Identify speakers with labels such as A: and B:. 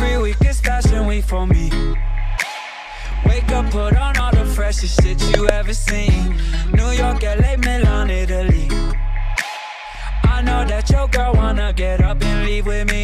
A: Every week is fashion week for me. Wake up, put on all the freshest shit you ever seen. New York, LA, Milan, Italy. I know that your girl wanna get up and leave with me.